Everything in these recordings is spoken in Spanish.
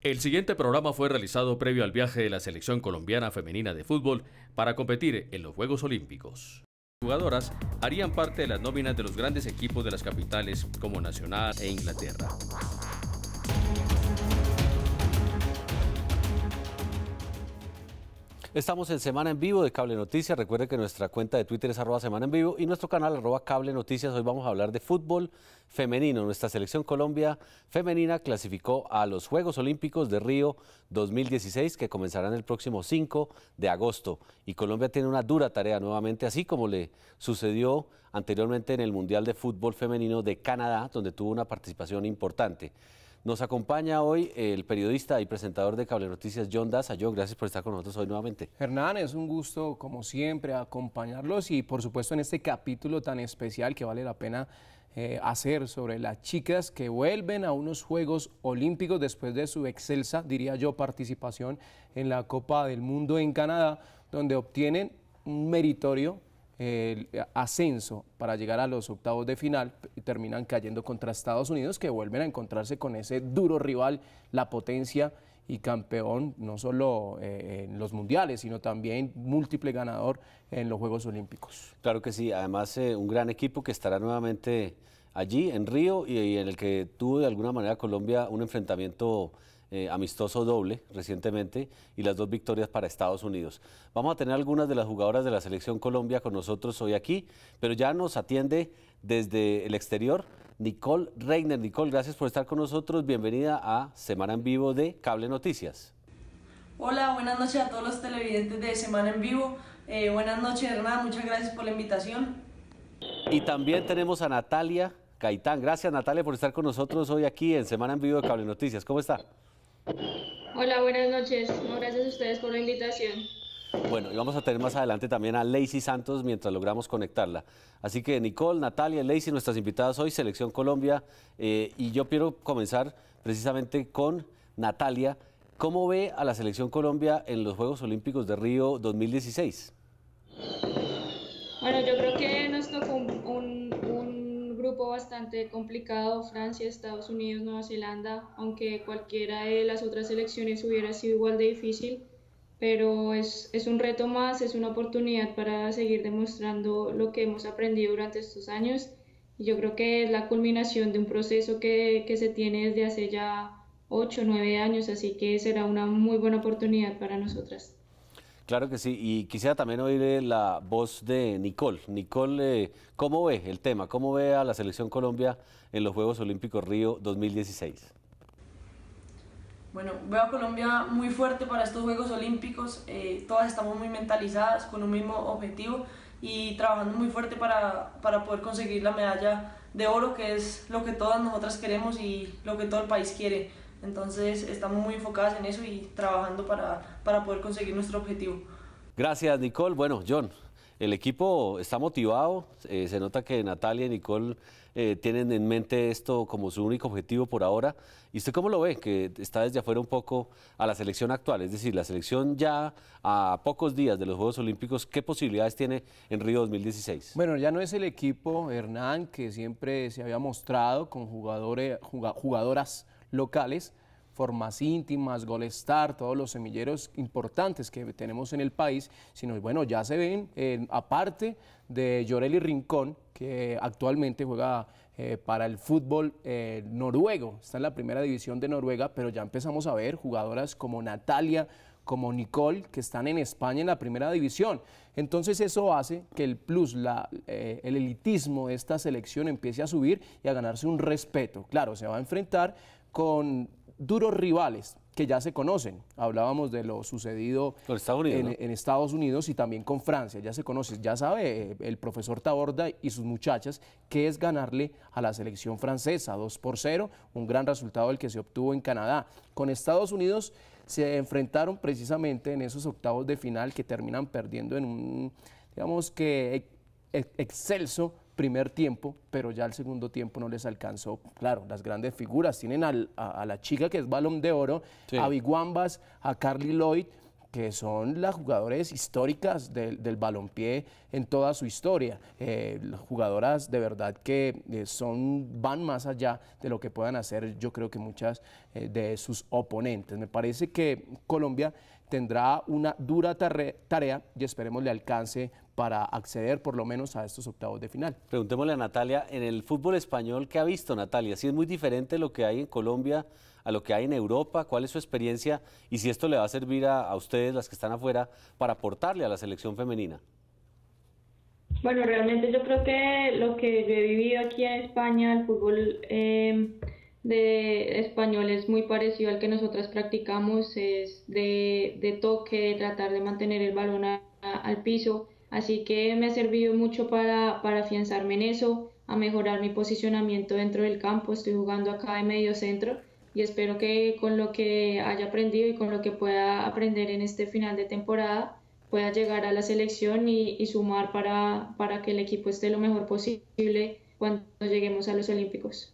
El siguiente programa fue realizado previo al viaje de la selección colombiana femenina de fútbol para competir en los Juegos Olímpicos. Las jugadoras harían parte de las nóminas de los grandes equipos de las capitales como Nacional e Inglaterra. Estamos en Semana en Vivo de Cable Noticias. Recuerde que nuestra cuenta de Twitter es arroba Semana en Vivo y nuestro canal arroba Cable Noticias. Hoy vamos a hablar de fútbol femenino. Nuestra selección Colombia femenina clasificó a los Juegos Olímpicos de Río 2016 que comenzarán el próximo 5 de agosto. Y Colombia tiene una dura tarea nuevamente, así como le sucedió anteriormente en el Mundial de Fútbol Femenino de Canadá, donde tuvo una participación importante. Nos acompaña hoy el periodista y presentador de Cable Noticias, John Daza. Yo, gracias por estar con nosotros hoy nuevamente. Hernán, es un gusto, como siempre, acompañarlos y, por supuesto, en este capítulo tan especial que vale la pena eh, hacer sobre las chicas que vuelven a unos Juegos Olímpicos después de su excelsa, diría yo, participación en la Copa del Mundo en Canadá, donde obtienen un meritorio el ascenso para llegar a los octavos de final y terminan cayendo contra Estados Unidos que vuelven a encontrarse con ese duro rival, la potencia y campeón no solo eh, en los mundiales, sino también múltiple ganador en los Juegos Olímpicos. Claro que sí, además eh, un gran equipo que estará nuevamente allí en Río y en el que tuvo de alguna manera Colombia un enfrentamiento eh, amistoso doble recientemente y las dos victorias para Estados Unidos. Vamos a tener algunas de las jugadoras de la selección Colombia con nosotros hoy aquí, pero ya nos atiende desde el exterior Nicole Reiner. Nicole, gracias por estar con nosotros. Bienvenida a Semana en Vivo de Cable Noticias. Hola, buenas noches a todos los televidentes de Semana en Vivo. Eh, buenas noches, Hernán. Muchas gracias por la invitación. Y también tenemos a Natalia Caitán. Gracias, Natalia, por estar con nosotros hoy aquí en Semana en Vivo de Cable Noticias. ¿Cómo está? Hola, buenas noches. Gracias a ustedes por la invitación. Bueno, y vamos a tener más adelante también a Lacey Santos mientras logramos conectarla. Así que Nicole, Natalia, Lacey, nuestras invitadas hoy, Selección Colombia. Eh, y yo quiero comenzar precisamente con Natalia. ¿Cómo ve a la Selección Colombia en los Juegos Olímpicos de Río 2016? Bueno, yo creo que nos tocó un grupo bastante complicado, Francia, Estados Unidos, Nueva Zelanda, aunque cualquiera de las otras selecciones hubiera sido igual de difícil, pero es, es un reto más, es una oportunidad para seguir demostrando lo que hemos aprendido durante estos años y yo creo que es la culminación de un proceso que, que se tiene desde hace ya 8 o 9 años, así que será una muy buena oportunidad para nosotras. Claro que sí, y quisiera también oír la voz de Nicole. Nicole, eh, ¿cómo ve el tema? ¿Cómo ve a la selección Colombia en los Juegos Olímpicos Río 2016? Bueno, veo a Colombia muy fuerte para estos Juegos Olímpicos. Eh, todas estamos muy mentalizadas con un mismo objetivo y trabajando muy fuerte para, para poder conseguir la medalla de oro, que es lo que todas nosotras queremos y lo que todo el país quiere. Entonces estamos muy enfocadas en eso y trabajando para, para poder conseguir nuestro objetivo. Gracias, Nicole. Bueno, John, el equipo está motivado. Eh, se nota que Natalia y Nicole eh, tienen en mente esto como su único objetivo por ahora. ¿Y usted cómo lo ve? Que está desde afuera un poco a la selección actual. Es decir, la selección ya a pocos días de los Juegos Olímpicos, ¿qué posibilidades tiene en Río 2016? Bueno, ya no es el equipo Hernán que siempre se había mostrado con jugadores, jugadoras locales, formas íntimas, Golestar, todos los semilleros importantes que tenemos en el país, sino bueno, ya se ven, eh, aparte de Yoreli Rincón, que actualmente juega eh, para el fútbol eh, noruego, está en la primera división de Noruega, pero ya empezamos a ver jugadoras como Natalia, como Nicole, que están en España en la primera división. Entonces eso hace que el plus, la, el elitismo de esta selección empiece a subir y a ganarse un respeto. Claro, se va a enfrentar con duros rivales que ya se conocen. Hablábamos de lo sucedido en, Estados Unidos y también con Francia. Ya se conoce, ya sabe eh, el profesor Taborda y sus muchachas qué es ganarle a la selección francesa 2 por 0, un gran resultado el que se obtuvo en Canadá. Con Estados Unidos se enfrentaron precisamente en esos octavos de final que terminan perdiendo en un, digamos que, excelso primer tiempo, pero ya el segundo tiempo no les alcanzó. Claro, las grandes figuras tienen a, la chica que es balón de oro, a Biguambas, a Carly Lloyd, que son las jugadoras históricas del, del balompié en toda su historia. Eh, jugadoras de verdad que eh, son, van más allá de lo que puedan hacer yo creo que muchas eh, de sus oponentes. Me parece que Colombia tendrá una dura tarea y esperemos le alcance para acceder por lo menos a estos octavos de final. Preguntémosle a Natalia, en el fútbol español, ¿qué ha visto Natalia? Si es muy diferente lo que hay en Colombia a lo que hay en Europa, ¿cuál es su experiencia y si esto le va a servir a, ustedes, las que están afuera, para aportarle a la selección femenina? Bueno, realmente yo creo que lo que yo he vivido aquí en España, el fútbol eh, de español es muy parecido al que nosotras practicamos, es de, de toque, de tratar de mantener el balón al piso Así que me ha servido mucho para, para afianzarme en eso, a mejorar mi posicionamiento dentro del campo. Estoy jugando acá de medio centro y espero que con lo que haya aprendido y con lo que pueda aprender en este final de temporada pueda llegar a la selección y, sumar para, para que el equipo esté lo mejor posible cuando lleguemos a los Olímpicos.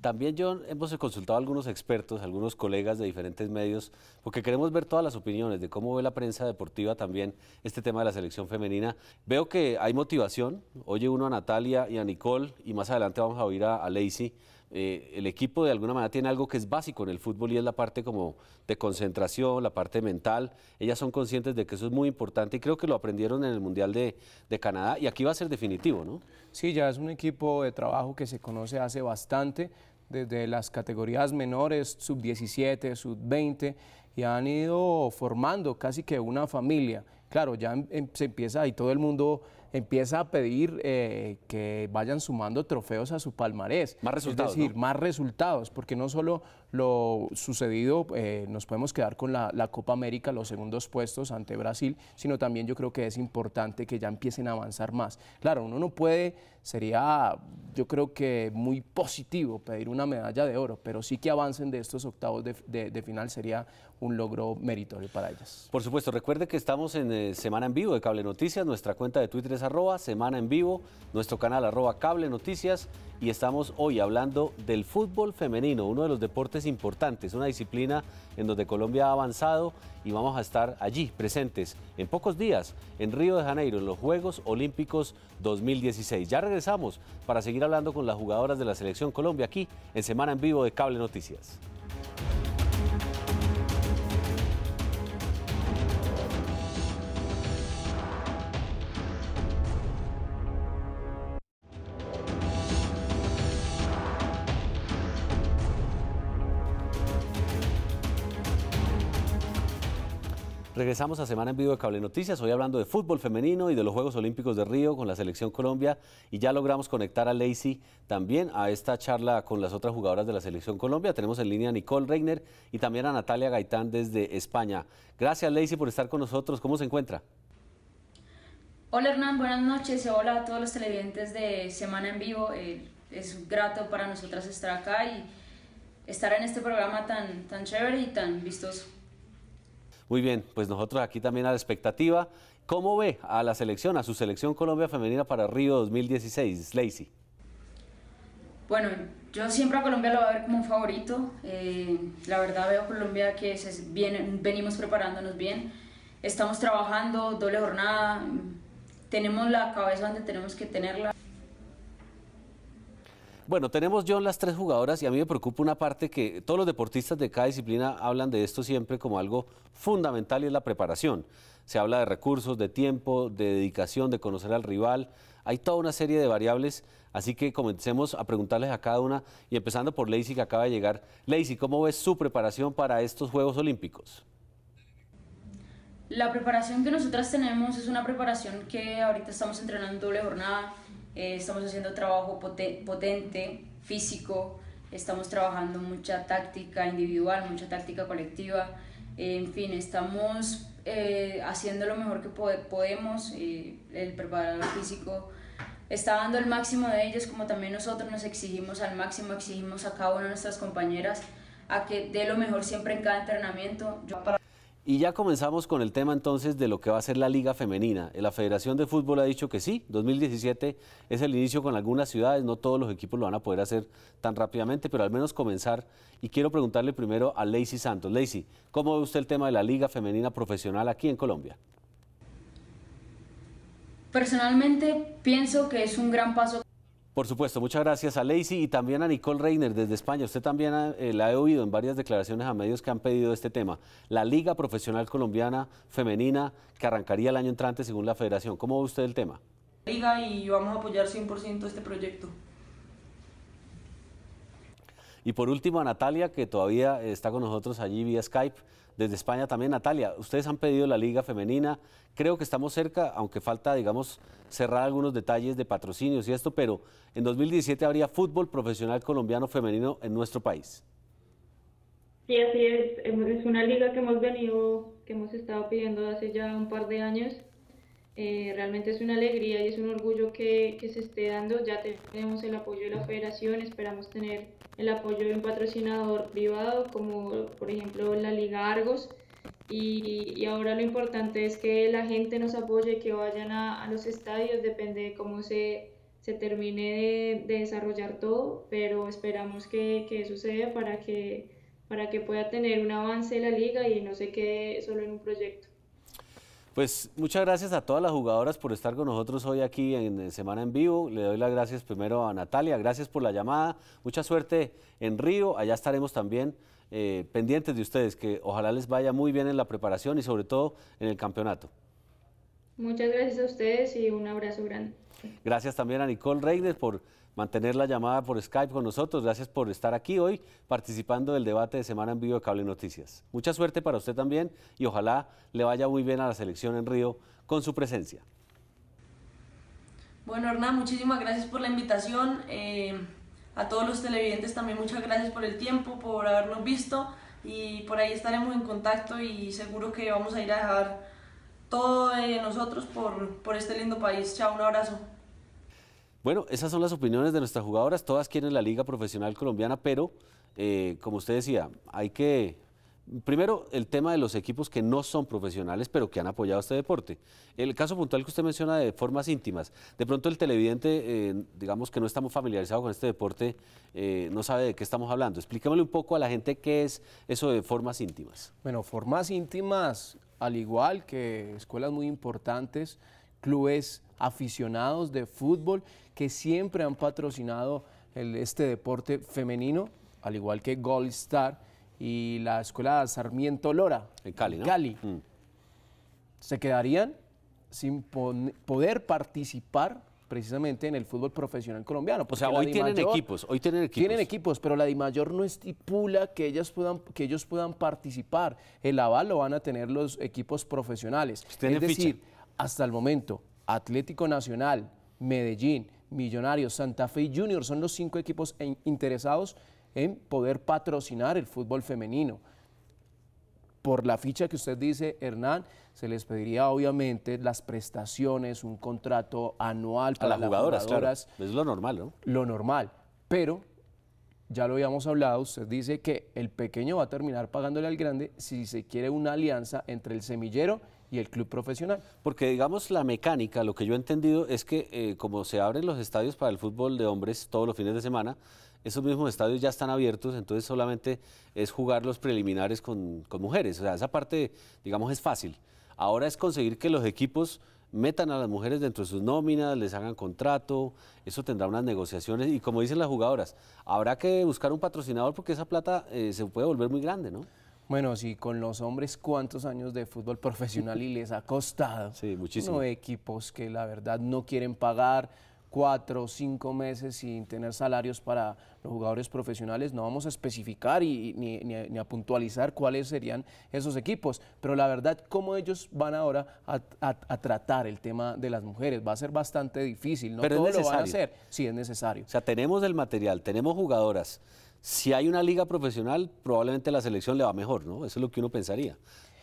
También, John, hemos consultado a algunos expertos, algunos colegas de diferentes medios, porque queremos ver todas las opiniones de cómo ve la prensa deportiva también este tema de la selección femenina. Veo que hay motivación. Oye uno a Natalia y a Nicole, y más adelante vamos a oír a, a Lacey. Eh, el equipo de alguna manera tiene algo que es básico en el fútbol y es la parte como de concentración, la parte mental. Ellas son conscientes de que eso es muy importante y creo que lo aprendieron en el Mundial de, de Canadá y aquí va a ser definitivo, ¿no? Sí, ya es un equipo de trabajo que se conoce hace bastante desde las categorías menores, sub-17, sub-20, y han ido formando casi que una familia. Claro, ya em, em, se empieza y todo el mundo empieza a pedir eh, que vayan sumando trofeos a su palmarés. Más resultados. Es decir, más resultados, porque no solo lo sucedido, eh, nos podemos quedar con la, Copa América, los segundos puestos ante Brasil, sino también yo creo que es importante que ya empiecen a avanzar más. Claro, uno no puede sería yo creo que muy positivo pedir una medalla de oro, pero sí que avancen de estos octavos de, final sería un logro meritorio para ellas. Por supuesto, recuerde que estamos en eh, Semana en Vivo de Cable Noticias, nuestra cuenta de Twitter es arroba Semana en Vivo, nuestro canal arroba Cable Noticias y estamos hoy hablando del fútbol femenino, uno de los deportes importantes, una disciplina en donde Colombia ha avanzado y vamos a estar allí presentes en pocos días en Río de Janeiro, en los Juegos Olímpicos 2016. Ya regresamos para seguir hablando con las jugadoras de la Selección Colombia aquí en Semana en Vivo de Cable Noticias. Regresamos a Semana en Vivo de Cable Noticias, hoy hablando de fútbol femenino y de los Juegos Olímpicos de Río con la Selección Colombia y ya logramos conectar a Lacey también a esta charla con las otras jugadoras de la Selección Colombia. Tenemos en línea a Nicole Reigner y también a Natalia Gaitán desde España. Gracias Lacey por estar con nosotros, ¿cómo se encuentra? Hola Hernán, buenas noches hola a todos los televidentes de Semana en Vivo. Eh, es grato para nosotras estar acá y estar en este programa tan, tan chévere y tan vistoso. Muy bien, pues nosotros aquí también a la expectativa. ¿Cómo ve a la selección, a su selección Colombia femenina para Río 2016, Lacey? Bueno, yo siempre a Colombia lo voy a ver como un favorito. Eh, la verdad veo a Colombia que se viene, venimos preparándonos bien. Estamos trabajando doble jornada. Tenemos la cabeza donde tenemos que tenerla. Bueno, tenemos John las tres jugadoras y a mí me preocupa una parte que todos los deportistas de cada disciplina hablan de esto siempre como algo fundamental y es la preparación. Se habla de recursos, de tiempo, de dedicación, de conocer al rival. Hay toda una serie de variables, así que comencemos a preguntarles a cada una y empezando por Lacey que acaba de llegar. Lacey, ¿cómo ves su preparación para estos Juegos Olímpicos? La preparación que nosotras tenemos es una preparación que ahorita estamos entrenando doble jornada eh, estamos haciendo trabajo potente, físico, estamos trabajando mucha táctica individual, mucha táctica colectiva, en fin, estamos eh, haciendo lo mejor que podemos, el preparador físico está dando el máximo de ellos, como también nosotros nos exigimos al máximo, exigimos a cada una de nuestras compañeras a que dé lo mejor siempre en cada entrenamiento. Yo para Y ya comenzamos con el tema entonces de lo que va a ser la Liga Femenina. La Federación de Fútbol ha dicho que sí, 2017 es el inicio con algunas ciudades, no todos los equipos lo van a poder hacer tan rápidamente, pero al menos comenzar. Y quiero preguntarle primero a Lacey Santos. Lacey, ¿cómo ve usted el tema de la Liga Femenina Profesional aquí en Colombia? Personalmente pienso que es un gran paso por supuesto, muchas gracias a Lacey y también a Nicole Reiner desde España. Usted también eh, la he oído en varias declaraciones a medios que han pedido este tema. La Liga Profesional Colombiana Femenina que arrancaría el año entrante según la federación. ¿Cómo ve usted el tema? Liga y vamos a apoyar 100% este proyecto. Y por último a Natalia, que todavía está con nosotros allí vía Skype desde España también. Natalia, ustedes han pedido la liga femenina, creo que estamos cerca, aunque falta, digamos, cerrar algunos detalles de patrocinios y esto, pero en 2017 habría fútbol profesional colombiano femenino en nuestro país. Sí, así es. Es una liga que hemos venido, que hemos estado pidiendo hace ya un par de años. Eh, realmente es una alegría y es un orgullo que, que se esté dando. Ya tenemos el apoyo de la federación, esperamos tener el apoyo de un patrocinador privado, como por ejemplo la Liga Argos. Y, ahora lo importante es que la gente nos apoye, que vayan a, a los estadios, depende de cómo se, se termine de, de, desarrollar todo, pero esperamos que, que suceda para que, para que pueda tener un avance la liga y no se quede solo en un proyecto. Pues muchas gracias a todas las jugadoras por estar con nosotros hoy aquí en Semana en Vivo. Le doy las gracias primero a Natalia, gracias por la llamada. Mucha suerte en Río, allá estaremos también eh, pendientes de ustedes, que ojalá les vaya muy bien en la preparación y sobre todo en el campeonato. Muchas gracias a ustedes y un abrazo grande. Gracias también a Nicole Reiner por mantener la llamada por Skype con nosotros. Gracias por estar aquí hoy participando del debate de Semana en Vivo de Cable Noticias. Mucha suerte para usted también y ojalá le vaya muy bien a la selección en Río con su presencia. Bueno, Hernán, muchísimas gracias por la invitación. Eh, a todos los televidentes también muchas gracias por el tiempo, por habernos visto y por ahí estaremos en contacto y seguro que vamos a ir a dejar todo de nosotros por, por este lindo país. Chao, un abrazo. Bueno, esas son las opiniones de nuestras jugadoras, todas quieren la Liga Profesional Colombiana, pero eh, como usted decía, hay que... Primero, el tema de los equipos que no son profesionales, pero que han apoyado este deporte. El caso puntual que usted menciona de formas íntimas, de pronto el televidente, eh, digamos que no estamos familiarizados con este deporte, eh, no sabe de qué estamos hablando. Explíquemele un poco a la gente qué es eso de formas íntimas. Bueno, formas íntimas, al igual que escuelas muy importantes, clubes aficionados de fútbol que siempre han patrocinado el, este deporte femenino, al igual que Gold Star y la escuela Sarmiento Lora en Cali. ¿no? Cali. Mm. Se quedarían sin poder participar precisamente en el fútbol profesional colombiano. O sea, hoy tienen equipos, hoy tienen equipos. Tienen equipos, pero la DIMAYOR no estipula que, ellas puedan, que ellos puedan participar. El aval lo van a tener los equipos profesionales. Es decir, hasta el momento, Atlético Nacional, Medellín, Millonarios, Santa Fe y Junior son los cinco equipos interesados en poder patrocinar el fútbol femenino. Por la ficha que usted dice, Hernán, se les pediría obviamente las prestaciones, un contrato anual para A las jugadoras. Es lo normal, ¿no? Lo normal. Pero, ya lo habíamos hablado, usted dice que el pequeño va a terminar pagándole al grande si se quiere una alianza entre el semillero y el club profesional. Porque digamos la mecánica, lo que yo he entendido es que eh, como se abren los estadios para el fútbol de hombres todos los fines de semana, esos mismos estadios ya están abiertos, entonces solamente es jugar los preliminares con, con mujeres. O sea, esa parte, digamos, es fácil. Ahora es conseguir que los equipos metan a las mujeres dentro de sus nóminas, les hagan contrato, eso tendrá unas negociaciones y como dicen las jugadoras, habrá que buscar un patrocinador porque esa plata eh, se puede volver muy grande, ¿no? Bueno, sí, con los hombres, ¿cuántos años de fútbol profesional y les ha costado? Sí, muchísimo. No, equipos que la verdad no quieren pagar cuatro o cinco meses sin tener salarios para los jugadores profesionales. No vamos a especificar y, ni, ni, a puntualizar cuáles serían esos equipos, pero la verdad, cómo ellos van ahora a, a, tratar el tema de las mujeres va a ser bastante difícil. No pero todo lo van a hacer. Sí, es necesario. O sea, tenemos el material, tenemos jugadoras si hay una liga profesional, probablemente la selección le va mejor, ¿no? Eso es lo que uno pensaría.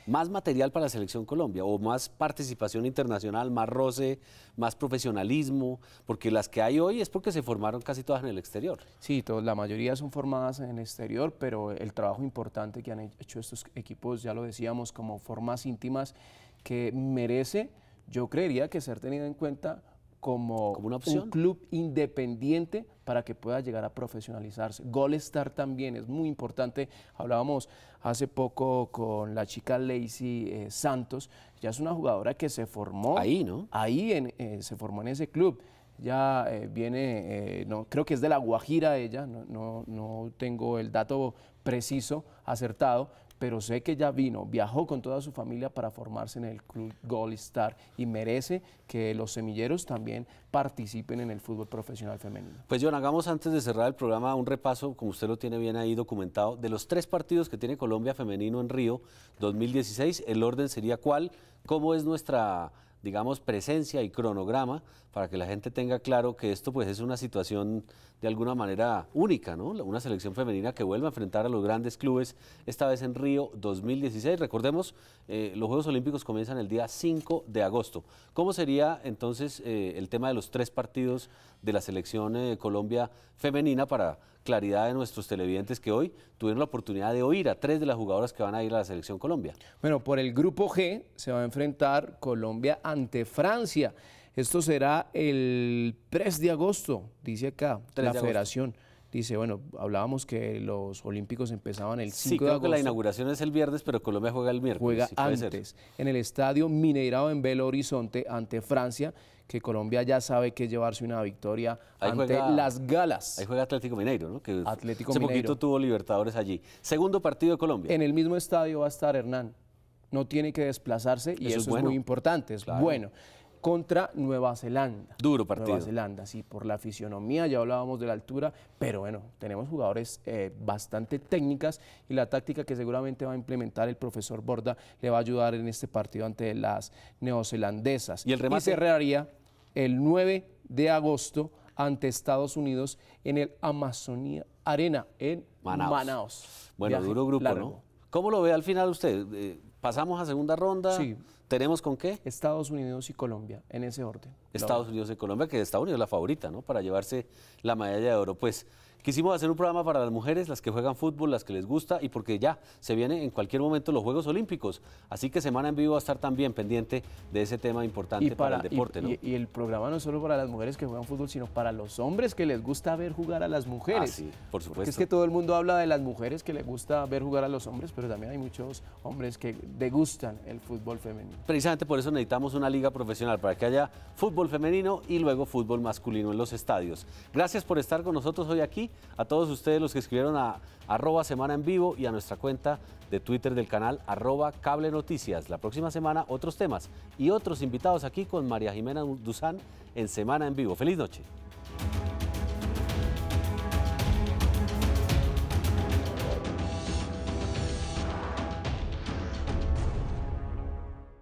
más material para la selección Colombia o más participación internacional, más roce, más profesionalismo, porque las que hay hoy es porque se formaron casi todas en el exterior. Sí, la mayoría son formadas en el exterior, pero el trabajo importante que han hecho estos equipos, ya lo decíamos, como formas íntimas, que merece, yo creería que ser tenido en cuenta como, una un club independiente para que pueda llegar a profesionalizarse. Goal Star también es muy importante. Hablábamos hace poco con la chica Lacey eh, Santos, ya es una jugadora que se formó ahí, ¿no? Ahí en, eh, se formó en ese club. Ya eh, viene, no, creo que es de la Guajira ella, no, no, no tengo el dato preciso, acertado, pero sé que ya vino, viajó con toda su familia para formarse en el Club Gold Star y merece que los semilleros también participen en el fútbol profesional femenino. Pues John, hagamos antes de cerrar el programa un repaso, como usted lo tiene bien ahí documentado, de los tres partidos que tiene Colombia femenino en Río 2016. El orden sería cuál, cómo es nuestra digamos, presencia y cronograma para que la gente tenga claro que esto pues es una situación de alguna manera única, ¿no? Una selección femenina que vuelve a enfrentar a los grandes clubes, esta vez en Río 2016. Recordemos, eh, los Juegos Olímpicos comienzan el día 5 de agosto. ¿Cómo sería entonces eh, el tema de los tres partidos de la selección eh, Colombia femenina para claridad de nuestros televidentes que hoy tuvieron la oportunidad de oír a tres de las jugadoras que van a ir a la selección Colombia? Bueno, por el grupo G se va a enfrentar Colombia ante Francia. Esto será el 3 de agosto, dice acá la federación. Dice, bueno, hablábamos que los Olímpicos empezaban el 5 sí, creo que la inauguración es el viernes, pero Colombia juega el miércoles. Juega antes, en el estadio Mineirao en Belo Horizonte ante Francia, que Colombia ya sabe que llevarse una victoria ante las galas. Ahí juega Atlético Mineiro, ¿no? Que Atlético hace poquito tuvo Libertadores allí. Segundo partido de Colombia. En el mismo estadio va a estar Hernán. No tiene que desplazarse y eso, es, muy importante, es bueno contra Nueva Zelanda. Duro partido. Nueva Zelanda, sí, por la fisionomía, ya hablábamos de la altura, pero bueno, tenemos jugadores eh, bastante técnicas y la táctica que seguramente va a implementar el profesor Borda le va a ayudar en este partido ante las neozelandesas. Y el remate. cerraría el 9 de agosto ante Estados Unidos en el Amazonia Arena en Manaus. Bueno, duro grupo, ¿no? ¿Cómo lo ve al final usted? Eh, ¿Pasamos a segunda ronda? Sí. ¿Tenemos con qué? Estados Unidos y Colombia, en ese orden. Estados Unidos y Colombia, que Estados Unidos es la favorita, ¿no? Para llevarse la medalla de oro. Pues Quisimos hacer un programa para las mujeres, las que juegan fútbol, las que les gusta y porque ya se viene en cualquier momento los Juegos Olímpicos. Así que Semana en Vivo va a estar también pendiente de ese tema importante para, el deporte. Y, y, el programa no es solo para las mujeres que juegan fútbol, sino para los hombres que les gusta ver jugar a las mujeres. Ah, sí, por supuesto. Porque es que todo el mundo habla de las mujeres que les gusta ver jugar a los hombres, pero también hay muchos hombres que degustan el fútbol femenino. Precisamente por eso necesitamos una liga profesional, para que haya fútbol femenino y luego fútbol masculino en los estadios. Gracias por estar con nosotros hoy aquí. A todos ustedes los que escribieron a arroba semana en vivo y a nuestra cuenta de Twitter del canal arroba cable noticias. La próxima semana otros temas y otros invitados aquí con María Jimena Duzán en Semana en Vivo. Feliz noche.